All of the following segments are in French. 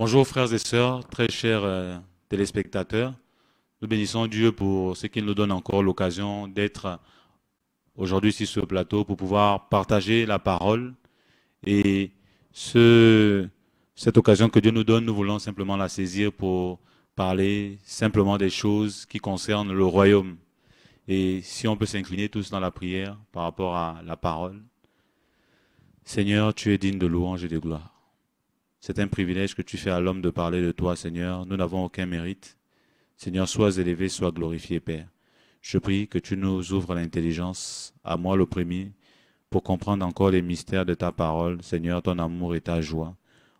Bonjour frères et sœurs, très chers euh, téléspectateurs. Nous bénissons Dieu pour ce qu'il nous donne encore l'occasion d'être aujourd'hui sur ce plateau pour pouvoir partager la parole. Et ce, cette occasion que Dieu nous donne, nous voulons simplement la saisir pour parler simplement des choses qui concernent le royaume. Et si on peut s'incliner tous dans la prière par rapport à la parole. Seigneur, tu es digne de louange et de gloire. C'est un privilège que tu fais à l'homme de parler de toi, Seigneur. Nous n'avons aucun mérite. Seigneur, sois élevé, sois glorifié, Père. Je prie que tu nous ouvres l'intelligence, à moi le premier, pour comprendre encore les mystères de ta parole, Seigneur, ton amour et ta joie.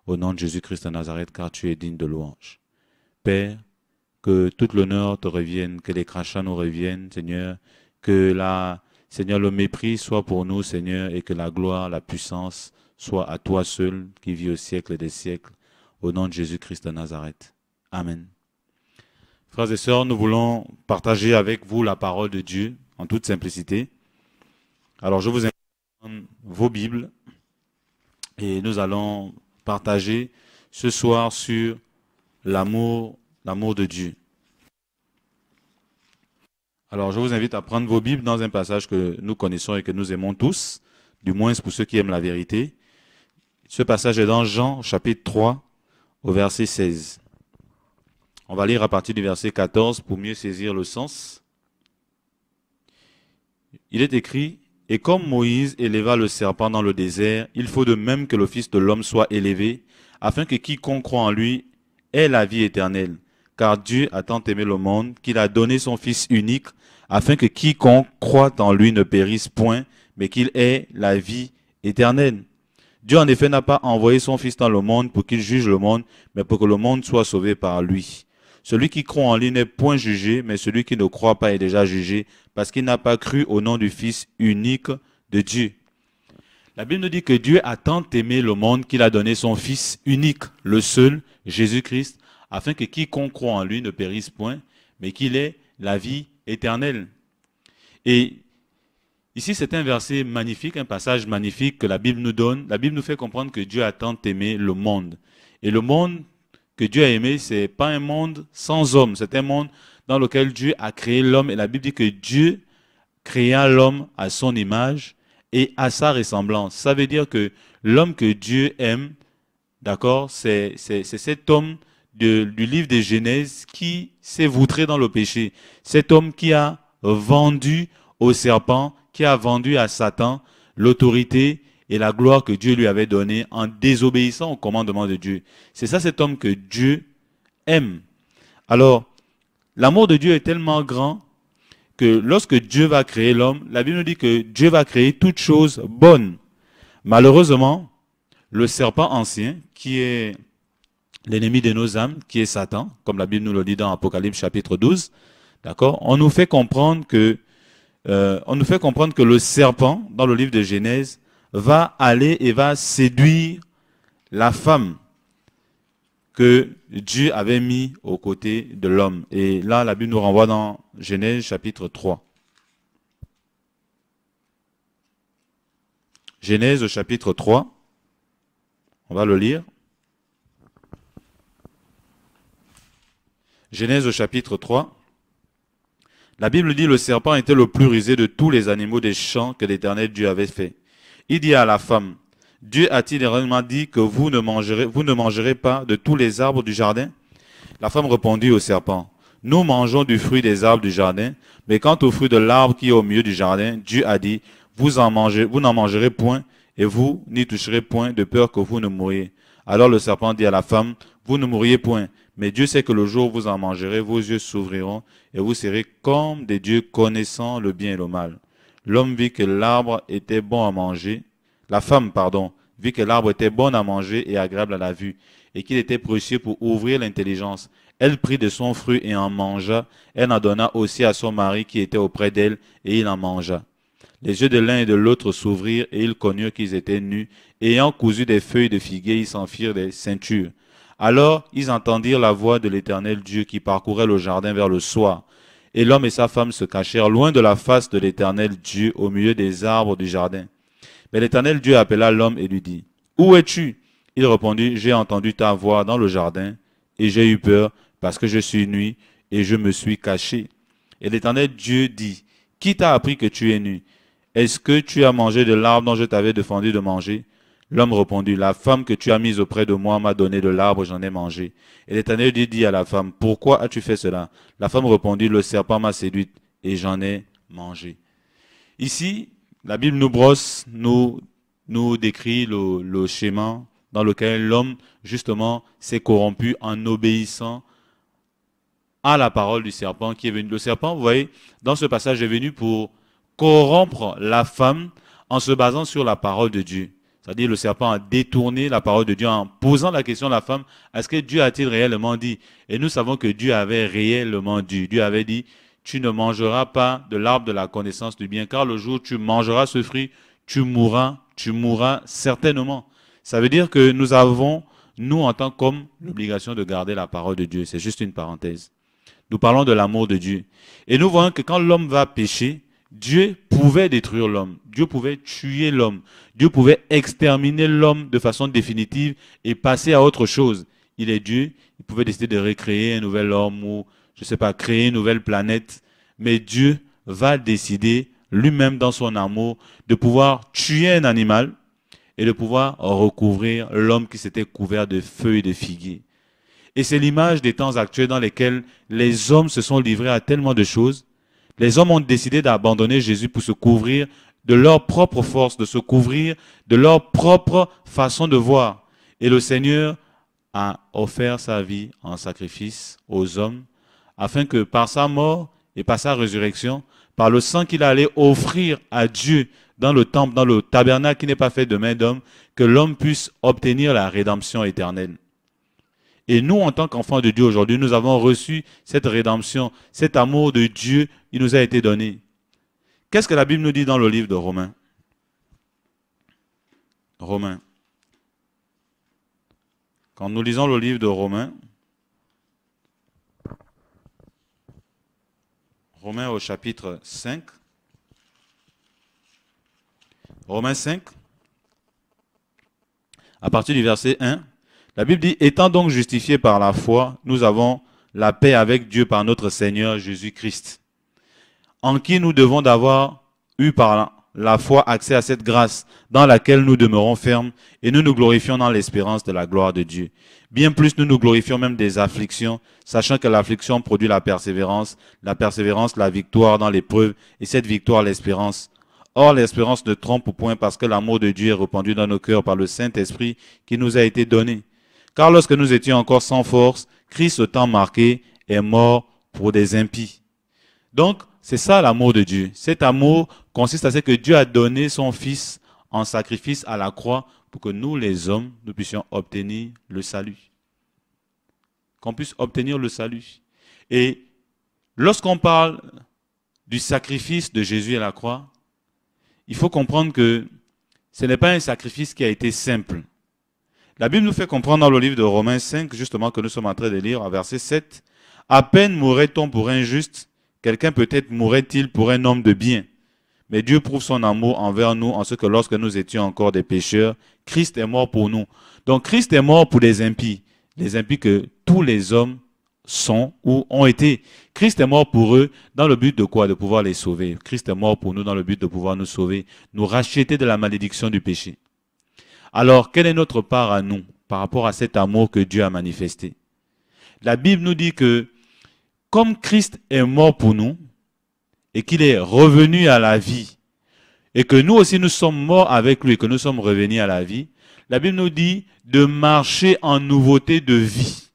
Au nom de Jésus-Christ de Nazareth, car tu es digne de louange. Père, que tout l'honneur te revienne, que les crachats nous reviennent, Seigneur, que la, Seigneur, le mépris soit pour nous, Seigneur, et que la gloire, la puissance, soit à toi seul qui vis au siècle des siècles, au nom de Jésus-Christ de Nazareth. Amen. Frères et sœurs, nous voulons partager avec vous la parole de Dieu en toute simplicité. Alors je vous invite à prendre vos Bibles et nous allons partager ce soir sur l'amour, l'amour de Dieu. Alors je vous invite à prendre vos Bibles dans un passage que nous connaissons et que nous aimons tous, du moins pour ceux qui aiment la vérité. Ce passage est dans Jean chapitre 3 au verset 16. On va lire à partir du verset 14 pour mieux saisir le sens. Il est écrit, Et comme Moïse éleva le serpent dans le désert, il faut de même que le Fils de l'homme soit élevé, afin que quiconque croit en lui ait la vie éternelle. Car Dieu a tant aimé le monde qu'il a donné son Fils unique, afin que quiconque croit en lui ne périsse point, mais qu'il ait la vie éternelle. Dieu en effet n'a pas envoyé son Fils dans le monde pour qu'il juge le monde, mais pour que le monde soit sauvé par lui. Celui qui croit en lui n'est point jugé, mais celui qui ne croit pas est déjà jugé, parce qu'il n'a pas cru au nom du Fils unique de Dieu. La Bible nous dit que Dieu a tant aimé le monde qu'il a donné son Fils unique, le seul, Jésus-Christ, afin que quiconque croit en lui ne périsse point, mais qu'il ait la vie éternelle. Ici, c'est un verset magnifique, un passage magnifique que la Bible nous donne. La Bible nous fait comprendre que Dieu a tant aimé le monde. Et le monde que Dieu a aimé, c'est pas un monde sans homme, c'est un monde dans lequel Dieu a créé l'homme. Et la Bible dit que Dieu créa l'homme à son image et à sa ressemblance. Ça veut dire que l'homme que Dieu aime, d'accord, c'est cet homme du livre de Genèse qui s'est voutré dans le péché. Cet homme qui a vendu au serpent qui a vendu à Satan l'autorité et la gloire que Dieu lui avait donnée en désobéissant au commandement de Dieu. C'est ça cet homme que Dieu aime. Alors, l'amour de Dieu est tellement grand que lorsque Dieu va créer l'homme, la Bible nous dit que Dieu va créer toutes choses bonnes. Malheureusement, le serpent ancien, qui est l'ennemi de nos âmes, qui est Satan, comme la Bible nous le dit dans Apocalypse chapitre 12, d'accord, on nous fait comprendre que euh, on nous fait comprendre que le serpent, dans le livre de Genèse, va aller et va séduire la femme que Dieu avait mis aux côtés de l'homme. Et là, la Bible nous renvoie dans Genèse chapitre 3. Genèse chapitre 3. On va le lire. Genèse chapitre 3. La Bible dit le serpent était le plus rusé de tous les animaux des champs que l'Éternel Dieu avait fait. Il dit à la femme, Dieu a-t-il réellement dit que vous ne mangerez, vous ne mangerez pas de tous les arbres du jardin? La femme répondit au serpent, nous mangeons du fruit des arbres du jardin, mais quant au fruit de l'arbre qui est au milieu du jardin, Dieu a dit, vous en mangez, vous n'en mangerez point, et vous n'y toucherez point de peur que vous ne mouriez. Alors le serpent dit à la femme, vous ne mourriez point, mais Dieu sait que le jour où vous en mangerez, vos yeux s'ouvriront et vous serez comme des dieux connaissant le bien et le mal. L'homme vit que l'arbre était bon à manger. La femme, pardon, vit que l'arbre était bon à manger et agréable à la vue et qu'il était précieux pour ouvrir l'intelligence. Elle prit de son fruit et en mangea. Elle en donna aussi à son mari qui était auprès d'elle et il en mangea. Les yeux de l'un et de l'autre s'ouvrirent et ils connurent qu'ils étaient nus. Ayant cousu des feuilles de figuier, ils s'en firent des ceintures. Alors ils entendirent la voix de l'Éternel Dieu qui parcourait le jardin vers le soir. Et l'homme et sa femme se cachèrent loin de la face de l'Éternel Dieu au milieu des arbres du jardin. Mais l'Éternel Dieu appela l'homme et lui dit, Où es-tu? Il répondit, j'ai entendu ta voix dans le jardin, et j'ai eu peur, parce que je suis nuit, et je me suis caché. Et l'Éternel Dieu dit, Qui t'a appris que tu es nu? Est-ce que tu as mangé de l'arbre dont je t'avais défendu de manger? L'homme répondit, La femme que tu as mise auprès de moi m'a donné de l'arbre, j'en ai mangé. Et l'Éternel dit à la femme, Pourquoi as-tu fait cela? La femme répondit, Le serpent m'a séduite, et j'en ai mangé. Ici, la Bible nous brosse, nous, nous décrit le, le schéma dans lequel l'homme, justement, s'est corrompu en obéissant à la parole du serpent qui est venu. Le serpent, vous voyez, dans ce passage est venu pour corrompre la femme en se basant sur la parole de Dieu. C'est-à-dire le serpent a détourné la parole de Dieu en posant la question à la femme, est-ce que Dieu a-t-il réellement dit? Et nous savons que Dieu avait réellement dit. Dieu avait dit, tu ne mangeras pas de l'arbre de la connaissance du bien, car le jour où tu mangeras ce fruit, tu mourras, tu mourras certainement. Ça veut dire que nous avons, nous en tant qu'hommes, l'obligation de garder la parole de Dieu. C'est juste une parenthèse. Nous parlons de l'amour de Dieu. Et nous voyons que quand l'homme va pécher, Dieu pouvait détruire l'homme. Dieu pouvait tuer l'homme. Dieu pouvait exterminer l'homme de façon définitive et passer à autre chose. Il est Dieu. Il pouvait décider de recréer un nouvel homme ou, je ne sais pas, créer une nouvelle planète. Mais Dieu va décider lui-même dans son amour de pouvoir tuer un animal et de pouvoir recouvrir l'homme qui s'était couvert de feuilles de figuier. Et c'est l'image des temps actuels dans lesquels les hommes se sont livrés à tellement de choses. Les hommes ont décidé d'abandonner Jésus pour se couvrir de leur propre force, de se couvrir de leur propre façon de voir. Et le Seigneur a offert sa vie en sacrifice aux hommes, afin que par sa mort et par sa résurrection, par le sang qu'il allait offrir à Dieu dans le temple, dans le tabernacle qui n'est pas fait de main d'homme, que l'homme puisse obtenir la rédemption éternelle. Et nous, en tant qu'enfants de Dieu aujourd'hui, nous avons reçu cette rédemption, cet amour de Dieu, il nous a été donné. Qu'est-ce que la Bible nous dit dans le livre de Romains? Romains. Quand nous lisons le livre de Romains, Romains au chapitre 5, Romains 5, à partir du verset 1, la Bible dit, étant donc justifiés par la foi, nous avons la paix avec Dieu par notre Seigneur Jésus-Christ, en qui nous devons d'avoir eu par la foi accès à cette grâce dans laquelle nous demeurons fermes et nous nous glorifions dans l'espérance de la gloire de Dieu. Bien plus, nous nous glorifions même des afflictions, sachant que l'affliction produit la persévérance, la persévérance, la victoire dans l'épreuve et cette victoire, l'espérance. Or, l'espérance ne trompe point parce que l'amour de Dieu est répandu dans nos cœurs par le Saint-Esprit qui nous a été donné. Car lorsque nous étions encore sans force, Christ, au temps marqué, est mort pour des impies. Donc, c'est ça l'amour de Dieu. Cet amour consiste à ce que Dieu a donné son Fils en sacrifice à la croix pour que nous, les hommes, nous puissions obtenir le salut. Qu'on puisse obtenir le salut. Et lorsqu'on parle du sacrifice de Jésus à la croix, il faut comprendre que ce n'est pas un sacrifice qui a été simple. La Bible nous fait comprendre dans le livre de Romains 5, justement, que nous sommes en train de lire, en verset 7, À peine mourrait-on pour un juste, quelqu'un peut-être mourrait-il pour un homme de bien. Mais Dieu prouve son amour envers nous en ce que lorsque nous étions encore des pécheurs, Christ est mort pour nous. Donc Christ est mort pour les impies, les impies que tous les hommes sont ou ont été. Christ est mort pour eux dans le but de quoi? De pouvoir les sauver. Christ est mort pour nous dans le but de pouvoir nous sauver, nous racheter de la malédiction du péché. Alors, quelle est notre part à nous par rapport à cet amour que Dieu a manifesté? La Bible nous dit que comme Christ est mort pour nous et qu'il est revenu à la vie, et que nous aussi nous sommes morts avec lui et que nous sommes revenus à la vie, la Bible nous dit de marcher en nouveauté de vie.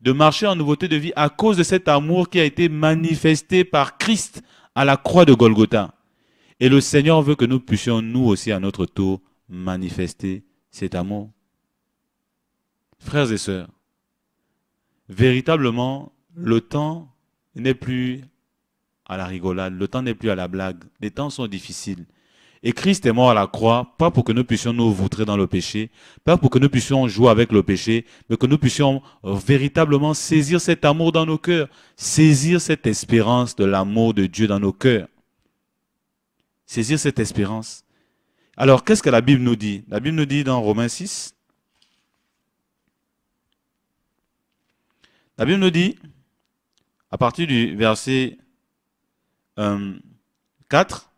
De marcher en nouveauté de vie à cause de cet amour qui a été manifesté par Christ à la croix de Golgotha. Et le Seigneur veut que nous puissions nous aussi à notre tour manifester cet amour. Frères et sœurs, véritablement, le temps n'est plus à la rigolade, le temps n'est plus à la blague, les temps sont difficiles. Et Christ est mort à la croix, pas pour que nous puissions nous voutrer dans le péché, pas pour que nous puissions jouer avec le péché, mais que nous puissions véritablement saisir cet amour dans nos cœurs, saisir cette espérance de l'amour de Dieu dans nos cœurs. Saisir cette espérance. Alors, qu'est-ce que la Bible nous dit? La Bible nous dit dans Romains 6, la Bible nous dit, à partir du verset euh, 4,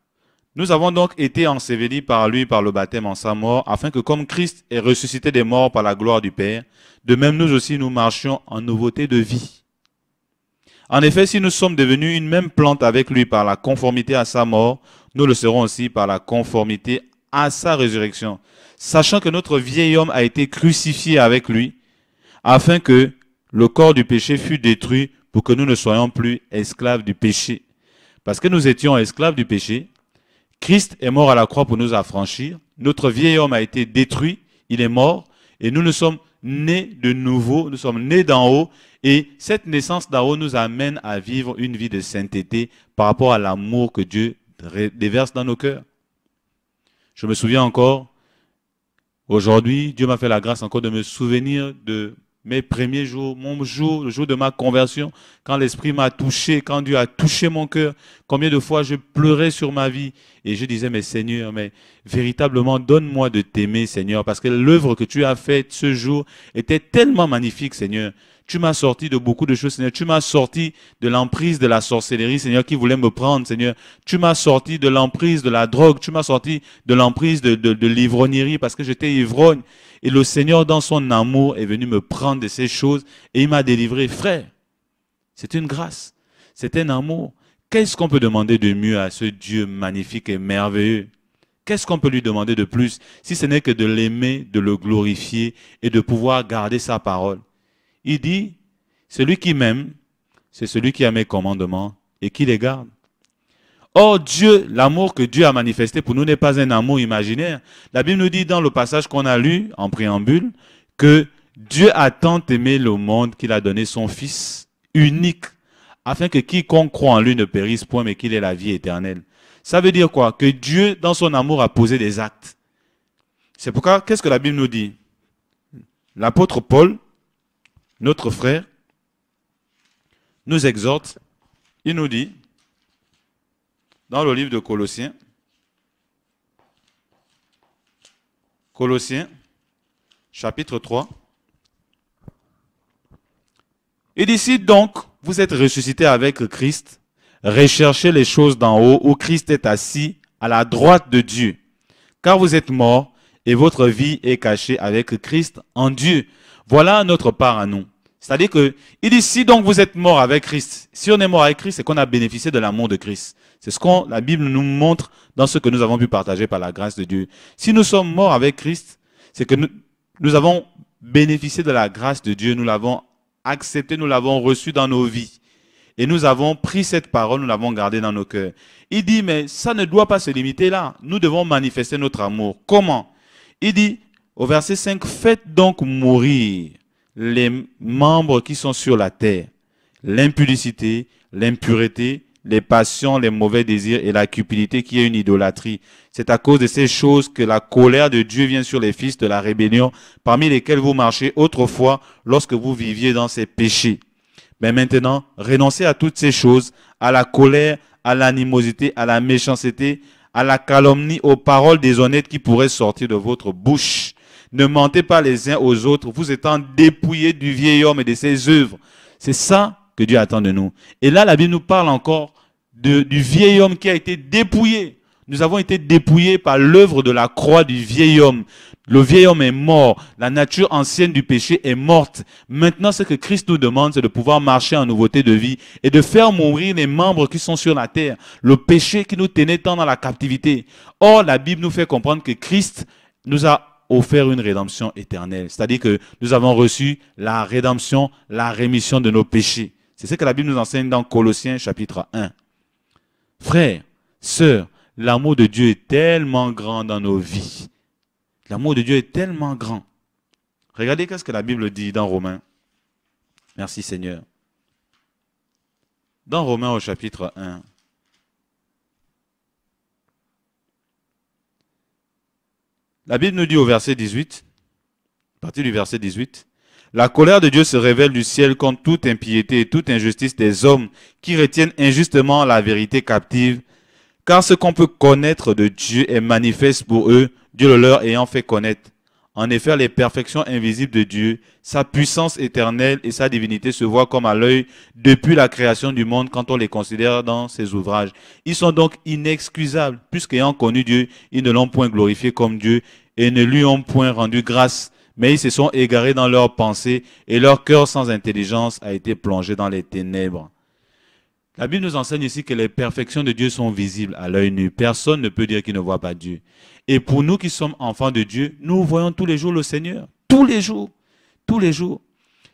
nous avons donc été ensevelis par lui par le baptême en sa mort, afin que comme Christ est ressuscité des morts par la gloire du Père, de même nous aussi nous marchions en nouveauté de vie. En effet, si nous sommes devenus une même plante avec lui par la conformité à sa mort, nous le serons aussi par la conformité à sa résurrection, sachant que notre vieil homme a été crucifié avec lui, afin que le corps du péché fût détruit pour que nous ne soyons plus esclaves du péché. Parce que nous étions esclaves du péché, Christ est mort à la croix pour nous affranchir. Notre vieil homme a été détruit, il est mort, et nous nous sommes nés de nouveau, nous sommes nés d'en haut, et cette naissance d'en haut nous amène à vivre une vie de sainteté par rapport à l'amour que Dieu déverse dans nos cœurs. Je me souviens encore, aujourd'hui, Dieu m'a fait la grâce encore de me souvenir de mes premiers jours, mon jour, le jour de ma conversion, quand l'Esprit m'a touché, quand Dieu a touché mon cœur, combien de fois je pleurais sur ma vie et je disais, mais Seigneur, mais véritablement, donne-moi de t'aimer, Seigneur, parce que l'œuvre que tu as faite ce jour était tellement magnifique, Seigneur. Tu m'as sorti de beaucoup de choses, Seigneur. Tu m'as sorti de l'emprise de la sorcellerie, Seigneur, qui voulait me prendre, Seigneur. Tu m'as sorti de l'emprise de la drogue. Tu m'as sorti de l'emprise de, de, de l'ivrognerie parce que j'étais ivrogne. Et le Seigneur, dans son amour, est venu me prendre de ces choses et il m'a délivré. Frère, c'est une grâce. C'est un amour. Qu'est-ce qu'on peut demander de mieux à ce Dieu magnifique et merveilleux? Qu'est-ce qu'on peut lui demander de plus si ce n'est que de l'aimer, de le glorifier et de pouvoir garder sa parole? Il dit, celui qui m'aime, c'est celui qui a mes commandements et qui les garde. Or, Dieu, l'amour que Dieu a manifesté pour nous n'est pas un amour imaginaire. La Bible nous dit dans le passage qu'on a lu en préambule que Dieu a tant aimé le monde qu'il a donné son Fils unique afin que quiconque croit en lui ne périsse point mais qu'il ait la vie éternelle. Ça veut dire quoi? Que Dieu, dans son amour, a posé des actes. C'est pourquoi, qu'est-ce que la Bible nous dit? L'apôtre Paul, notre frère, nous exhorte, il nous dit, dans le livre de Colossiens, Colossiens, chapitre 3, il dit, donc vous êtes ressuscité avec Christ, recherchez les choses d'en haut où Christ est assis à la droite de Dieu, car vous êtes morts et votre vie est cachée avec Christ en Dieu. Voilà notre part à nous. C'est-à-dire que, il dit, si donc vous êtes mort avec Christ, si on est mort avec Christ, c'est qu'on a bénéficié de l'amour de Christ. C'est ce que la Bible nous montre dans ce que nous avons pu partager par la grâce de Dieu. Si nous sommes morts avec Christ, c'est que nous, nous avons bénéficié de la grâce de Dieu, nous l'avons accepté, nous l'avons reçu dans nos vies. Et nous avons pris cette parole, nous l'avons gardée dans nos cœurs. Il dit, mais ça ne doit pas se limiter là. Nous devons manifester notre amour. Comment? Il dit, au verset 5, faites donc mourir les membres qui sont sur la terre, l'impudicité, l'impureté, les passions, les mauvais désirs et la cupidité qui est une idolâtrie. C'est à cause de ces choses que la colère de Dieu vient sur les fils de la rébellion, parmi lesquels vous marchez autrefois lorsque vous viviez dans ces péchés. Mais maintenant, renoncez à toutes ces choses, à la colère, à l'animosité, à la méchanceté, à la calomnie, aux paroles déshonnêtes qui pourraient sortir de votre bouche. Ne mentez pas les uns aux autres, vous étant dépouillés du vieil homme et de ses œuvres. C'est ça que Dieu attend de nous. Et là, la Bible nous parle encore du vieil homme qui a été dépouillé. Nous avons été dépouillés par l'œuvre de la croix du vieil homme. Le vieil homme est mort. La nature ancienne du péché est morte. Maintenant, ce que Christ nous demande, c'est de pouvoir marcher en nouveauté de vie et de faire mourir les membres qui sont sur la terre. Le péché qui nous tenait tant dans la captivité. Or, la Bible nous fait comprendre que Christ nous a offert une rédemption éternelle. C'est-à-dire que nous avons reçu la rédemption, la rémission de nos péchés. C'est ce que la Bible nous enseigne dans Colossiens chapitre 1. Frères, sœurs, l'amour de Dieu est tellement grand dans nos vies. L'amour de Dieu est tellement grand. Regardez qu'est-ce que la Bible dit dans Romains. Merci Seigneur. Dans Romains au chapitre 1. La Bible nous dit au verset 18, à partir du verset 18, la colère de Dieu se révèle du ciel contre toute impiété et toute injustice des hommes qui retiennent injustement la vérité captive, car ce qu'on peut connaître de Dieu est manifeste pour eux, Dieu le leur ayant fait connaître. En effet, les perfections invisibles de Dieu, sa puissance éternelle et sa divinité se voient comme à l'œil depuis la création du monde quand on les considère dans ses ouvrages. Ils sont donc inexcusables, puisqu'ayant connu Dieu, ils ne l'ont point glorifié comme Dieu et ne lui ont point rendu grâce, mais ils se sont égarés dans leurs pensées et leur cœur sans intelligence a été plongé dans les ténèbres. La Bible nous enseigne ici que les perfections de Dieu sont visibles à l'œil nu. Personne ne peut dire qu'il ne voit pas Dieu. Et pour nous qui sommes enfants de Dieu, nous voyons tous les jours le Seigneur. Tous les jours. Tous les jours.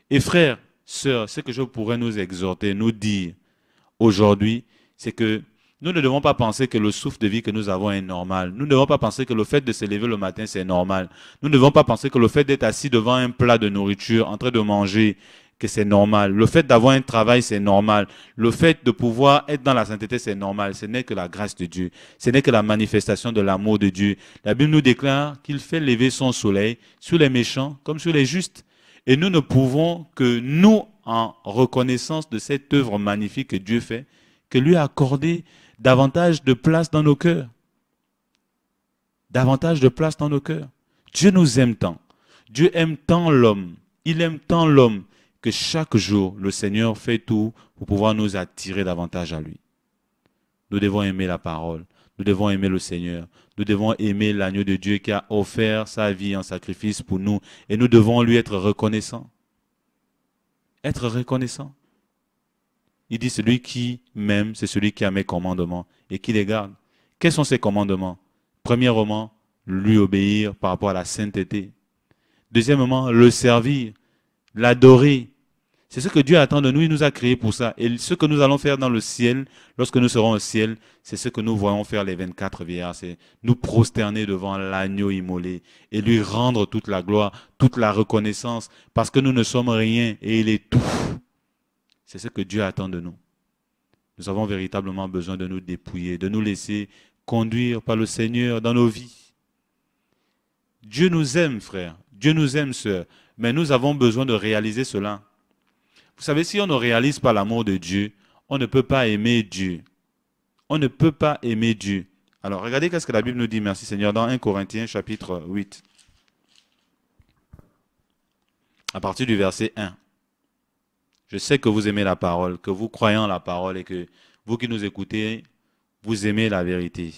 Et frères, sœurs, ce que je pourrais nous exhorter, nous dire aujourd'hui, c'est que nous ne devons pas penser que le souffle de vie que nous avons est normal. Nous ne devons pas penser que le fait de se lever le matin, c'est normal. Nous ne devons pas penser que le fait d'être assis devant un plat de nourriture, en train de manger, c'est normal. Le fait d'avoir un travail, c'est normal. Le fait de pouvoir être dans la sainteté, c'est normal. Ce n'est que la grâce de Dieu. Ce n'est que la manifestation de l'amour de Dieu. La Bible nous déclare qu'il fait lever son soleil sur les méchants comme sur les justes. Et nous ne pouvons que nous, en reconnaissance de cette œuvre magnifique que Dieu fait, que lui accorder davantage de place dans nos cœurs. Davantage de place dans nos cœurs. Dieu nous aime tant. Dieu aime tant l'homme. Il aime tant l'homme que chaque jour, le Seigneur fait tout pour pouvoir nous attirer davantage à lui. Nous devons aimer la parole. Nous devons aimer le Seigneur. Nous devons aimer l'agneau de Dieu qui a offert sa vie en sacrifice pour nous. Et nous devons lui être reconnaissants. Être reconnaissant. Il dit, celui qui m'aime, c'est celui qui a mes commandements et qui les garde. Quels sont ces commandements? Premièrement, lui obéir par rapport à la sainteté. Deuxièmement, le servir, l'adorer, c'est ce que Dieu attend de nous. Il nous a créés pour ça. Et ce que nous allons faire dans le ciel, lorsque nous serons au ciel, c'est ce que nous voyons faire les 24 vieillards. C'est nous prosterner devant l'agneau immolé et lui rendre toute la gloire, toute la reconnaissance, parce que nous ne sommes rien et il est tout. C'est ce que Dieu attend de nous. Nous avons véritablement besoin de nous dépouiller, de nous laisser conduire par le Seigneur dans nos vies. Dieu nous aime, frère. Dieu nous aime, sœur. Mais nous avons besoin de réaliser cela. Vous savez, si on ne réalise pas l'amour de Dieu, on ne peut pas aimer Dieu. On ne peut pas aimer Dieu. Alors, regardez qu'est-ce que la Bible nous dit, merci Seigneur, dans 1 Corinthiens chapitre 8. À partir du verset 1. Je sais que vous aimez la parole, que vous croyez en la parole et que vous qui nous écoutez, vous aimez la vérité.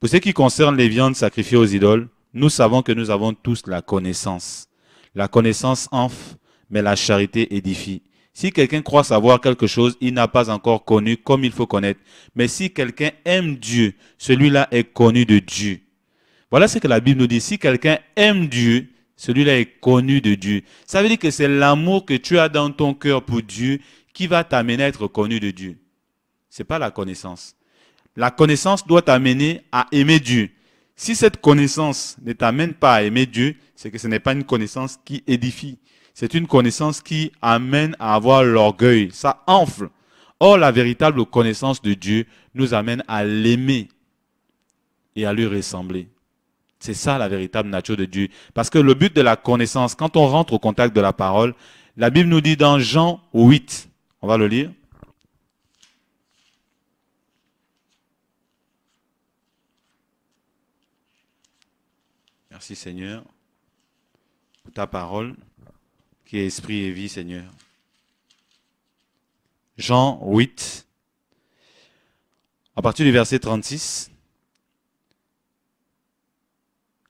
Pour ce qui concerne les viandes sacrifiées aux idoles, nous savons que nous avons tous la connaissance. La connaissance enfle, mais la charité édifie. Si quelqu'un croit savoir quelque chose, il n'a pas encore connu comme il faut connaître. Mais si quelqu'un aime Dieu, celui-là est connu de Dieu. Voilà ce que la Bible nous dit. Si quelqu'un aime Dieu, celui-là est connu de Dieu. Ça veut dire que c'est l'amour que tu as dans ton cœur pour Dieu qui va t'amener à être connu de Dieu. C'est pas la connaissance. La connaissance doit t'amener à aimer Dieu. Si cette connaissance ne t'amène pas à aimer Dieu, c'est que ce n'est pas une connaissance qui édifie c'est une connaissance qui amène à avoir l'orgueil. Ça enfle. Or, la véritable connaissance de Dieu nous amène à l'aimer et à lui ressembler. C'est ça la véritable nature de Dieu. Parce que le but de la connaissance, quand on rentre au contact de la parole, la Bible nous dit dans Jean 8, on va le lire. Merci Seigneur pour ta parole qui est esprit et vie, Seigneur. Jean 8, à partir du verset 36.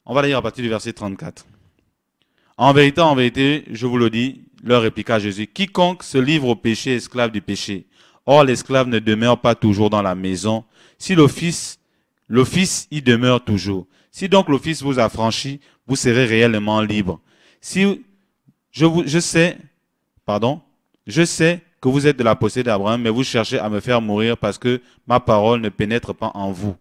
On va lire à partir du verset 34. En vérité, en vérité, je vous le dis, leur répliqua Jésus, quiconque se livre au péché est esclave du péché. Or, l'esclave ne demeure pas toujours dans la maison. Si l'office, l'office y demeure toujours. Si donc l'office vous a franchi, vous serez réellement libre. Si je, sais, pardon, je sais que vous êtes de la possédée d'Abraham, mais vous cherchez à me faire mourir parce que ma parole ne pénètre pas en vous.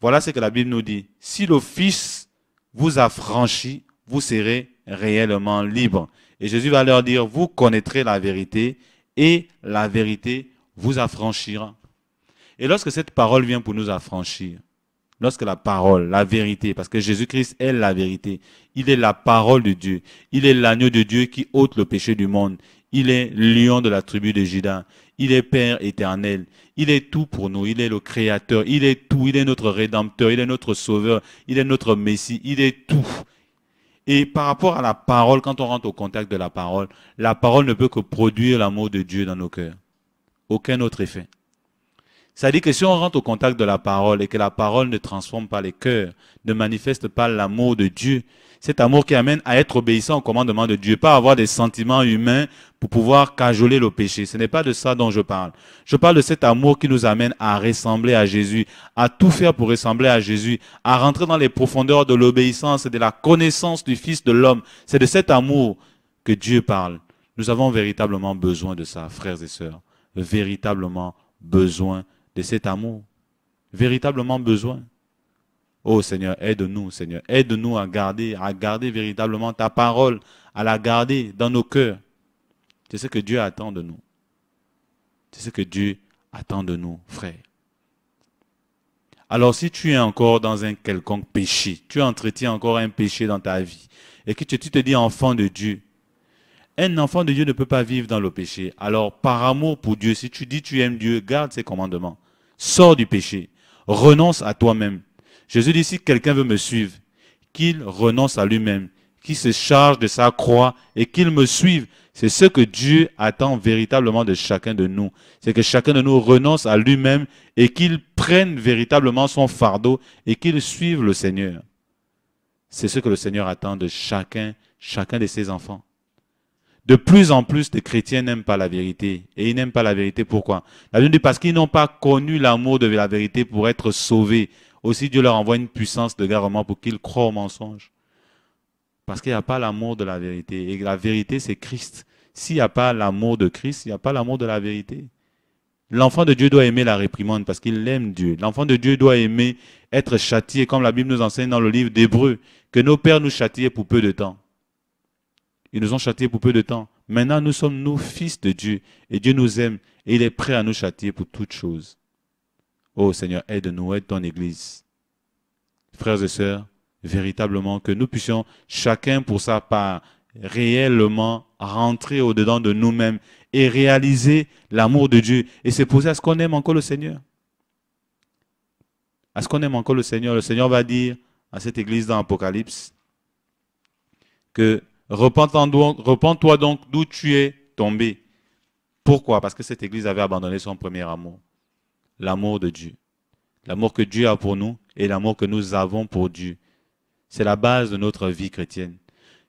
Voilà ce que la Bible nous dit. Si le Fils vous a franchi, vous serez réellement libre. Et Jésus va leur dire, vous connaîtrez la vérité et la vérité vous affranchira. Et lorsque cette parole vient pour nous affranchir, lorsque la parole, la vérité, parce que Jésus-Christ est la vérité, il est la parole de Dieu, il est l'agneau de Dieu qui ôte le péché du monde, il est lion de la tribu de Judas, il est Père éternel, il est tout pour nous, il est le Créateur, il est tout, il est notre Rédempteur, il est notre Sauveur, il est notre Messie, il est tout. Et par rapport à la parole, quand on rentre au contact de la parole, la parole ne peut que produire l'amour de Dieu dans nos cœurs. Aucun autre effet. Dit que si on rentre au contact de la parole et que la parole ne transforme pas les cœurs, ne manifeste pas l'amour de Dieu, cet amour qui amène à être obéissant au commandement de Dieu, pas avoir des sentiments humains pour pouvoir cajoler le péché. Ce n'est pas de ça dont je parle. Je parle de cet amour qui nous amène à ressembler à Jésus, à tout faire pour ressembler à Jésus, à rentrer dans les profondeurs de l'obéissance et de la connaissance du Fils de l'homme. C'est de cet amour que Dieu parle. Nous avons véritablement besoin de ça, frères et sœurs. Véritablement besoin de cet amour. Véritablement besoin. Oh Seigneur, aide-nous, Seigneur. Aide-nous à garder, à garder véritablement ta parole, à la garder dans nos cœurs. C'est ce que Dieu attend de nous. C'est ce que Dieu attend de nous, frère. Alors si tu es encore dans un quelconque péché, tu entretiens encore un péché dans ta vie, et que tu te dis enfant de Dieu, un enfant de Dieu ne peut pas vivre dans le péché. Alors par amour pour Dieu, si tu dis tu aimes Dieu, garde ses commandements. Sors du péché. Renonce à toi-même. Jésus dit, si quelqu'un veut me suivre, qu'il renonce à lui-même, qu'il se charge de sa croix et qu'il me suive. C'est ce que Dieu attend véritablement de chacun de nous. C'est que chacun de nous renonce à lui-même et qu'il prenne véritablement son fardeau et qu'il suive le Seigneur. C'est ce que le Seigneur attend de chacun, chacun de ses enfants. De plus en plus de chrétiens n'aiment pas la vérité. Et ils n'aiment pas la vérité pourquoi? La Bible dit parce qu'ils n'ont pas connu l'amour de la vérité pour être sauvés. Aussi Dieu leur envoie une puissance de garement pour qu'ils croient au mensonge. Parce qu'il n'y a pas l'amour de la vérité. Et la vérité, c'est Christ. S'il n'y a pas l'amour de Christ, il n'y a pas l'amour de la vérité. L'enfant de Dieu doit aimer la réprimande parce qu'il aime Dieu. L'enfant de Dieu doit aimer être châtié, comme la Bible nous enseigne dans le livre d'Hébreu, que nos pères nous châtiaient pour peu de temps. Ils nous ont châtiés pour peu de temps. Maintenant, nous sommes nous fils de Dieu et Dieu nous aime et il est prêt à nous châtier pour toutes choses. Oh Seigneur, aide-nous, aide ton Église. Frères et sœurs, véritablement que nous puissions, chacun pour sa part, réellement rentrer au-dedans de nous-mêmes et réaliser l'amour de Dieu et se poser à ce qu'on aime encore le Seigneur. À ce qu'on aime encore le Seigneur. Le Seigneur va dire à cette église dans l'Apocalypse que Repends-toi donc d'où tu es tombé. Pourquoi? Parce que cette église avait abandonné son premier amour, l'amour de Dieu. L'amour que Dieu a pour nous et l'amour que nous avons pour Dieu. C'est la base de notre vie chrétienne.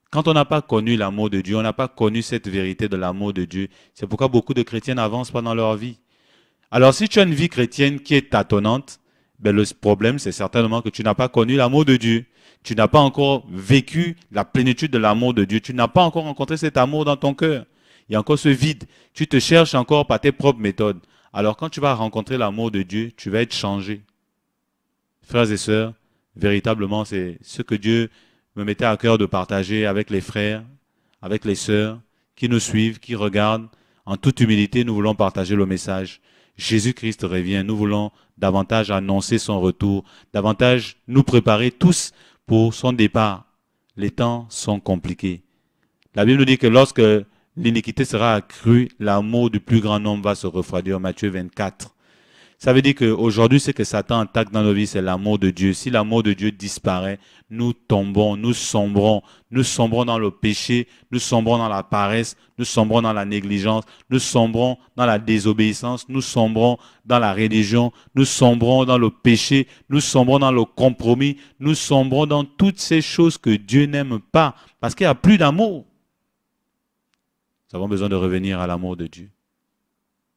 Quand on n'a pas connu l'amour de Dieu, on n'a pas connu cette vérité de l'amour de Dieu. C'est pourquoi beaucoup de chrétiens n'avancent pas dans leur vie. Alors si tu as une vie chrétienne qui est tâtonnante, ben le problème c'est certainement que tu n'as pas connu l'amour de Dieu tu n'as pas encore vécu la plénitude de l'amour de Dieu. Tu n'as pas encore rencontré cet amour dans ton cœur. Il y a encore ce vide. Tu te cherches encore par tes propres méthodes. Alors quand tu vas rencontrer l'amour de Dieu, tu vas être changé. Frères et sœurs, véritablement, c'est ce que Dieu me mettait à cœur de partager avec les frères, avec les sœurs qui nous suivent, qui regardent. En toute humilité, nous voulons partager le message. Jésus-Christ revient. Nous voulons davantage annoncer son retour, davantage nous préparer tous pour son départ. Les temps sont compliqués. La Bible nous dit que lorsque l'iniquité sera accrue, l'amour du plus grand nombre va se refroidir. Matthieu 24. Ça veut dire qu'aujourd'hui, ce que Satan attaque dans nos vies, c'est l'amour de Dieu. Si l'amour de Dieu disparaît, nous tombons, nous sombrons, nous sombrons dans le péché, nous sombrons dans la paresse, nous sombrons dans la négligence, nous sombrons dans la désobéissance, nous sombrons dans la religion, nous sombrons dans le péché, nous sombrons dans le compromis, nous sombrons dans toutes ces choses que Dieu n'aime pas, parce qu'il n'y a plus d'amour. Nous avons besoin de revenir à l'amour de Dieu.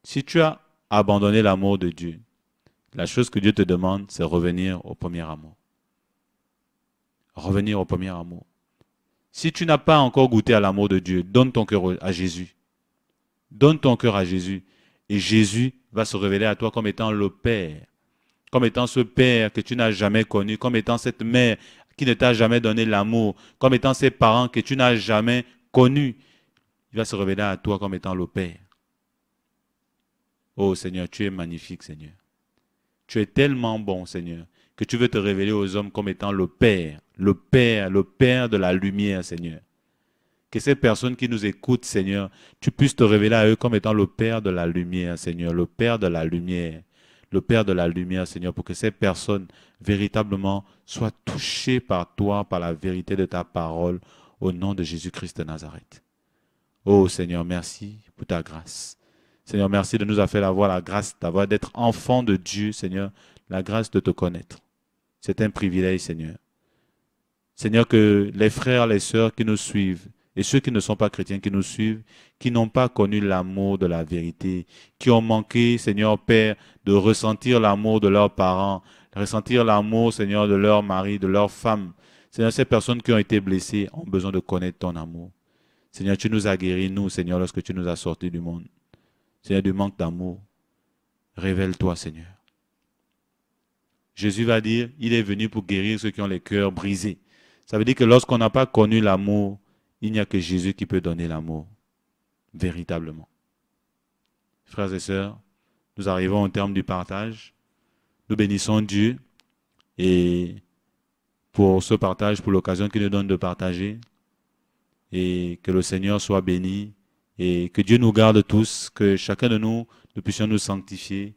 Si tu as abandonner l'amour de Dieu. La chose que Dieu te demande, c'est revenir au premier amour. Revenir au premier amour. Si tu n'as pas encore goûté à l'amour de Dieu, donne ton cœur à Jésus. Donne ton cœur à Jésus. Et Jésus va se révéler à toi comme étant le Père. Comme étant ce Père que tu n'as jamais connu. Comme étant cette mère qui ne t'a jamais donné l'amour. Comme étant ces parents que tu n'as jamais connus. Il va se révéler à toi comme étant le Père. Oh Seigneur, tu es magnifique, Seigneur. Tu es tellement bon, Seigneur, que tu veux te révéler aux hommes comme étant le Père, le Père, le Père de la lumière, Seigneur. Que ces personnes qui nous écoutent, Seigneur, tu puisses te révéler à eux comme étant le Père de la lumière, Seigneur, le Père de la lumière, le Père de la lumière, Seigneur, pour que ces personnes véritablement soient touchées par toi, par la vérité de ta parole, au nom de Jésus-Christ de Nazareth. Oh Seigneur, merci pour ta grâce. Seigneur, merci de nous avoir fait avoir la grâce d'avoir d'être enfant de Dieu, Seigneur, la grâce de te connaître. C'est un privilège, Seigneur. Seigneur, que les frères, les sœurs qui nous suivent, et ceux qui ne sont pas chrétiens qui nous suivent, qui n'ont pas connu l'amour de la vérité, qui ont manqué, Seigneur Père, de ressentir l'amour de leurs parents, de ressentir l'amour, Seigneur, de leur mari, de leur femme. Seigneur, ces personnes qui ont été blessées ont besoin de connaître ton amour. Seigneur, tu nous as guéris, nous, Seigneur, lorsque tu nous as sortis du monde. Seigneur, du manque d'amour. Révèle-toi, Seigneur. Jésus va dire, il est venu pour guérir ceux qui ont les cœurs brisés. Ça veut dire que lorsqu'on n'a pas connu l'amour, il n'y a que Jésus qui peut donner l'amour, véritablement. Frères et sœurs, nous arrivons au terme du partage. Nous bénissons Dieu et pour ce partage, pour l'occasion qu'il nous donne de partager. Et que le Seigneur soit béni et que Dieu nous garde tous, que chacun de nous, nous puissions nous sanctifier,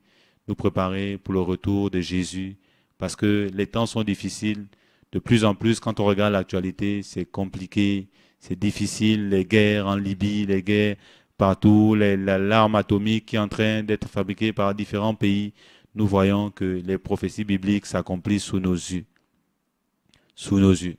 nous préparer pour le retour de Jésus, parce que les temps sont difficiles. De plus en plus, quand on regarde l'actualité, c'est compliqué, c'est difficile, les guerres en Libye, les guerres partout, l'arme atomique qui est en train d'être fabriquée par différents pays, nous voyons que les prophéties bibliques s'accomplissent sous nos yeux. Sous nos yeux.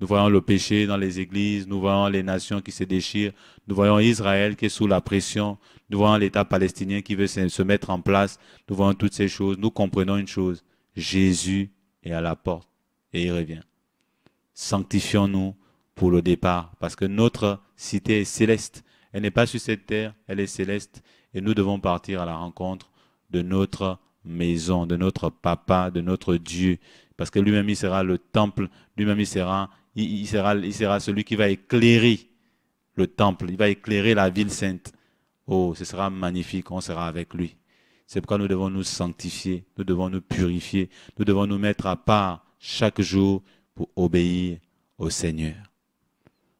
Nous voyons le péché dans les églises, nous voyons les nations qui se déchirent, nous voyons Israël qui est sous la pression, nous voyons l'État palestinien qui veut se mettre en place, nous voyons toutes ces choses. Nous comprenons une chose, Jésus est à la porte et il revient. Sanctifions-nous pour le départ, parce que notre cité est céleste. Elle n'est pas sur cette terre, elle est céleste, et nous devons partir à la rencontre de notre maison, de notre papa, de notre Dieu, parce que lui-même il sera le temple, lui-même il sera, il, sera, sera celui qui va éclairer le temple, il va éclairer la ville sainte. Oh, ce sera magnifique, on sera avec lui. C'est pourquoi nous devons nous sanctifier, nous devons nous purifier, nous devons nous mettre à part chaque jour pour obéir au Seigneur.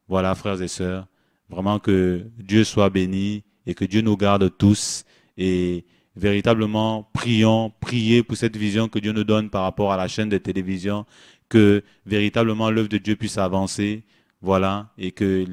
Voilà, frères et sœurs, vraiment que Dieu soit béni et que Dieu nous garde tous et véritablement prions, priez pour cette vision que Dieu nous donne par rapport à la chaîne de télévision, que véritablement l'œuvre de Dieu puisse avancer, voilà, et que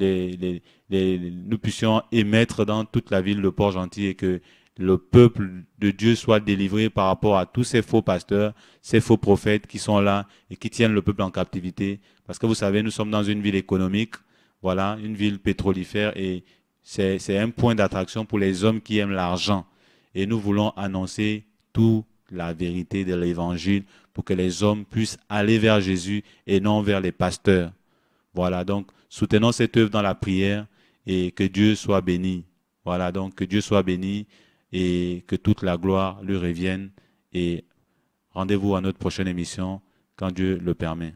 nous puissions émettre dans toute la ville de Port-Gentil et que le peuple de Dieu soit délivré par rapport à tous ces faux pasteurs, ces faux prophètes qui sont là et qui tiennent le peuple en captivité. Parce que vous savez, nous sommes dans une ville économique, voilà, une ville pétrolifère et c'est un point d'attraction pour les hommes qui aiment l'argent. Et nous voulons annoncer toute la vérité de l'évangile pour que les hommes puissent aller vers Jésus et non vers les pasteurs. Voilà, donc soutenons cette œuvre dans la prière et que Dieu soit béni. Voilà, donc que Dieu soit béni et que toute la gloire lui revienne. Et rendez-vous à notre prochaine émission quand Dieu le permet.